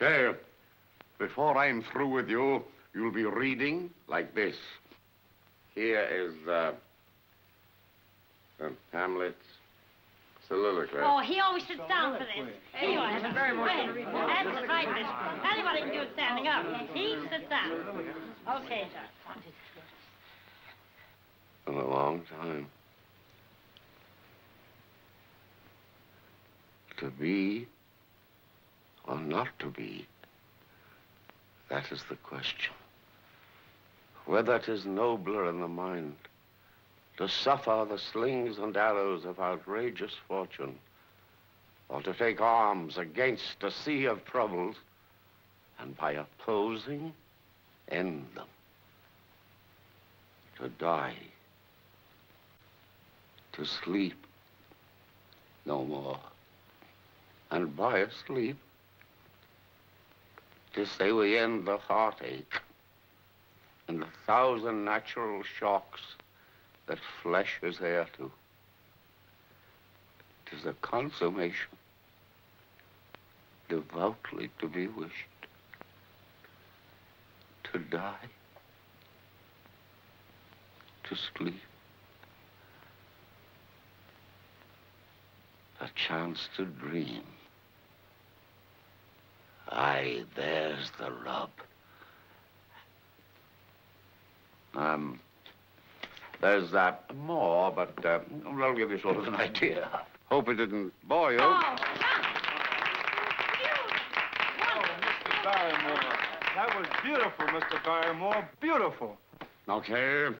Okay. Before I'm through with you, you'll be reading like this. Here is uh, uh, Hamlet's soliloquy. Oh, he always sits down for this. He always sits very much. That's right, miss. Anybody can do it standing up. He sits down. Okay, sir. In a long time. To be or not to be, that is the question. Whether it is nobler in the mind to suffer the slings and arrows of outrageous fortune, or to take arms against a sea of troubles, and by opposing, end them. To die. To sleep. No more. And by a sleep, to say we end the heartache and the thousand natural shocks that flesh is heir to. It is a consummation devoutly to be wished. To die. To sleep. A chance to dream. Aye, there's the rub. Um, there's that more, but uh, I'll give you sort of an idea. Hope it didn't bore you. Oh, Mr. Barrymore, that was beautiful, Mr. Barrymore. Beautiful. Okay.